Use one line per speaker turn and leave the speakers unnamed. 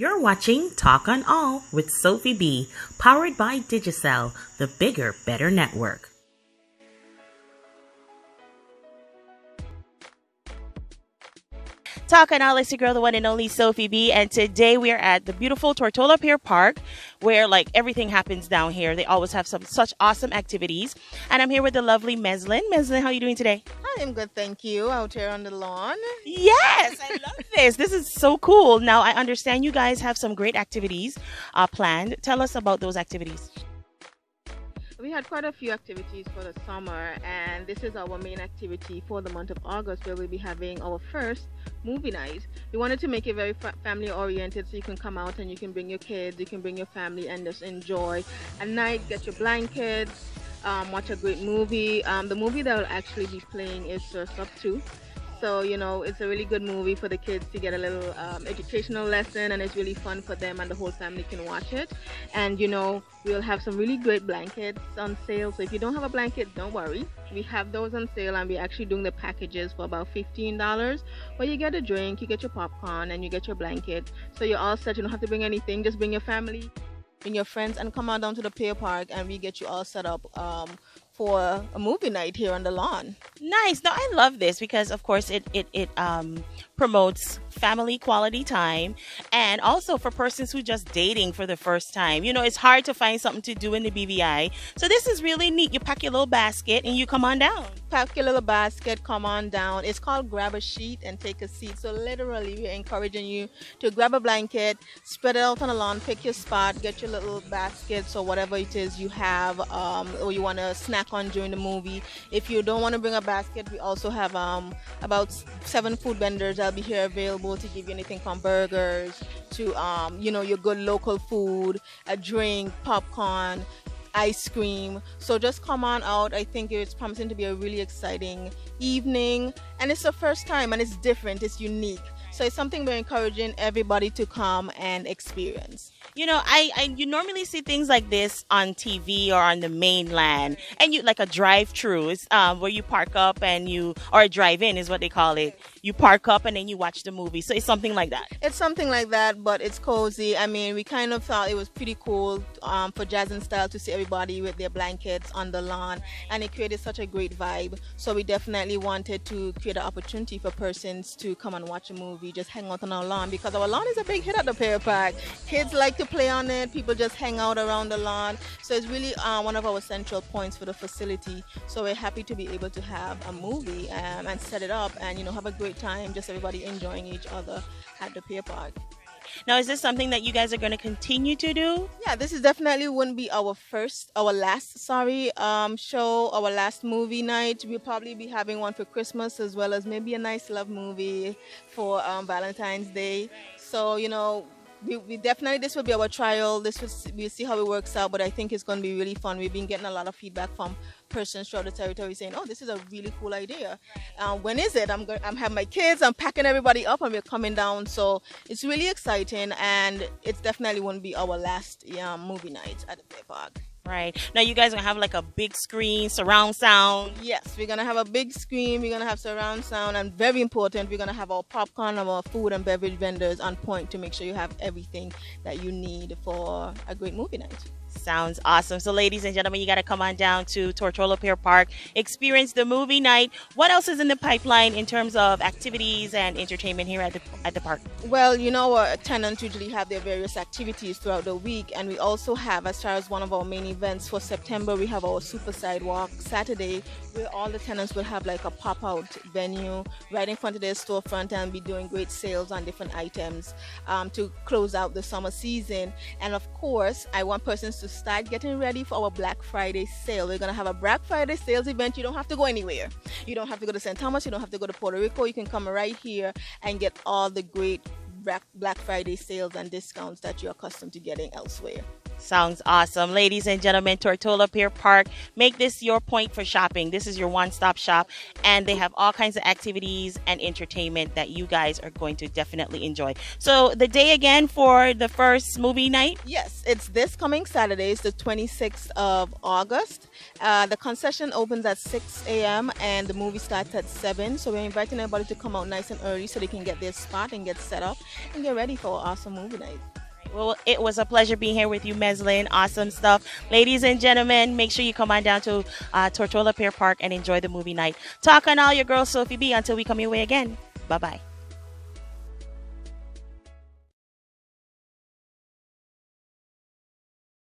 You're watching Talk on All with Sophie B, powered by Digicel, the bigger, better network.
Talk on all, it's your girl, the one and only Sophie B. And today we are at the beautiful Tortola Pier Park, where like everything happens down here. They always have some such awesome activities. And I'm here with the lovely Meslin. Meslin, how are you doing today?
I am good, thank you. Out here on the lawn.
Yes, I love this. This is so cool. Now I understand you guys have some great activities uh, planned. Tell us about those activities.
We had quite a few activities for the summer, and this is our main activity for the month of August, where we'll be having our first movie night. We wanted to make it very family oriented, so you can come out and you can bring your kids, you can bring your family, and just enjoy a night. Get your blankets, um, watch a great movie. Um, the movie that will actually be playing is Up 2. So, you know, it's a really good movie for the kids to get a little um, educational lesson, and it's really fun for them, and the whole family can watch it. And, you know, we'll have some really great blankets on sale. So, if you don't have a blanket, don't worry. We have those on sale, and we're actually doing the packages for about $15. Where you get a drink, you get your popcorn, and you get your blanket. So, you're all set. You don't have to bring anything, just bring your family. Bring your friends and come on down to the pier park and we get you all set up um, for a movie night here on the lawn.
Nice. No, I love this because, of course, it it it um, promotes family quality time, and also for persons who just dating for the first time. You know, it's hard to find something to do in the BVI, so this is really neat. You pack your little basket and you come on down.
Pack your little basket, come on down. It's called grab a sheet and take a seat. So literally, we're encouraging you to grab a blanket, spread it out on the lawn, pick your spot, get your little baskets or whatever it is you have, um, or you want to snack on during the movie. If you don't want to bring a basket, we also have um, about seven food vendors that'll be here available to give you anything from burgers to um, you know your good local food, a drink, popcorn, ice cream. So just come on out. I think it's promising to be a really exciting evening, and it's the first time, and it's different, it's unique. So it's something we're encouraging everybody to come and experience.
You know, I, I you normally see things like this on TV or on the mainland, and you like a drive-through, um, where you park up and you or a drive-in is what they call it. You park up and then you watch the movie. So it's something like that.
It's something like that, but it's cozy. I mean, we kind of thought it was pretty cool um, for Jazz and Style to see everybody with their blankets on the lawn, and it created such a great vibe. So we definitely wanted to create an opportunity for persons to come and watch a movie, just hang out on our lawn because our lawn is a big hit at the Pier Park. Kids like to play on it. People just hang out around the lawn. So it's really uh, one of our central points for the facility. So we're happy to be able to have a movie um, and set it up and you know have a great time. Just everybody enjoying each other at the Pier Park.
Now, is this something that you guys are going to continue to do?
Yeah, this is definitely wouldn't be our first, our last, sorry, um, show, our last movie night. We'll probably be having one for Christmas as well as maybe a nice love movie for um, Valentine's Day. So, you know, we, we definitely this will be our trial. This will we'll see how it works out, but I think it's going to be really fun. We've been getting a lot of feedback from persons throughout the territory saying, "Oh, this is a really cool idea. Uh, when is it? I'm going. I'm having my kids. I'm packing everybody up, and we're coming down. So it's really exciting, and it's definitely won't be our last um, movie night at the Park.
Right. Now you guys gonna have like a big screen, surround sound.
Yes, we're gonna have a big screen, we're gonna have surround sound, and very important, we're gonna have our popcorn and our food and beverage vendors on point to make sure you have everything that you need for a great movie night.
Sounds awesome. So, ladies and gentlemen, you got to come on down to Tortola Pier Park, experience the movie night. What else is in the pipeline in terms of activities and entertainment here at the at the park?
Well, you know, our tenants usually have their various activities throughout the week, and we also have, as far as one of our main events for September, we have our Super Sidewalk Saturday, where all the tenants will have like a pop out venue right in front of their storefront and be doing great sales on different items um, to close out the summer season. And of course, I want persons to start getting ready for our Black Friday sale. We're going to have a Black Friday sales event. You don't have to go anywhere. You don't have to go to St. Thomas. You don't have to go to Puerto Rico. You can come right here and get all the great Black Friday sales and discounts that you're accustomed to getting elsewhere.
Sounds awesome. Ladies and gentlemen, Tortola Pier Park, make this your point for shopping. This is your one stop shop, and they have all kinds of activities and entertainment that you guys are going to definitely enjoy. So, the day again for the first movie night?
Yes, it's this coming Saturday, it's the 26th of August. Uh, the concession opens at 6 a.m. and the movie starts at 7. So, we're inviting everybody to come out nice and early so they can get their spot and get set up and get ready for an awesome movie night.
Well, it was a pleasure being here with you, Meslin. Awesome stuff. Ladies and gentlemen, make sure you come on down to uh, Tortola Pier Park and enjoy the movie night. Talk on all your girls, Sophie B, until we come your way again. Bye bye.